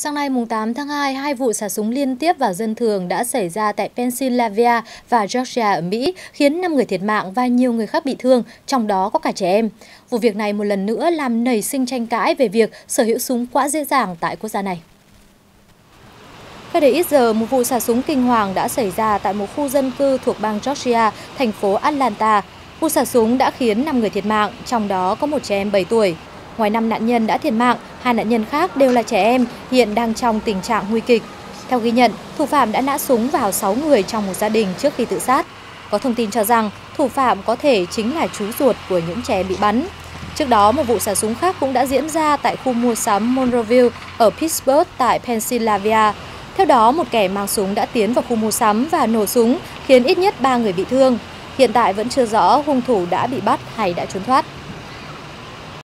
Sáng nay mùng 8 tháng 2, hai vụ xả súng liên tiếp vào dân thường đã xảy ra tại Pennsylvania và Georgia ở Mỹ, khiến 5 người thiệt mạng và nhiều người khác bị thương, trong đó có cả trẻ em. Vụ việc này một lần nữa làm nảy sinh tranh cãi về việc sở hữu súng quá dễ dàng tại quốc gia này. Cách đây ít giờ, một vụ xả súng kinh hoàng đã xảy ra tại một khu dân cư thuộc bang Georgia, thành phố Atlanta. Vụ xả súng đã khiến 5 người thiệt mạng, trong đó có một trẻ em 7 tuổi. Ngoài 5 nạn nhân đã thiệt mạng, hai nạn nhân khác đều là trẻ em, hiện đang trong tình trạng nguy kịch. Theo ghi nhận, thủ phạm đã nã súng vào 6 người trong một gia đình trước khi tự sát. Có thông tin cho rằng thủ phạm có thể chính là chú ruột của những trẻ bị bắn. Trước đó, một vụ xả súng khác cũng đã diễn ra tại khu mua sắm Monroeville ở Pittsburgh tại Pennsylvania. Theo đó, một kẻ mang súng đã tiến vào khu mua sắm và nổ súng, khiến ít nhất 3 người bị thương. Hiện tại vẫn chưa rõ hung thủ đã bị bắt hay đã trốn thoát.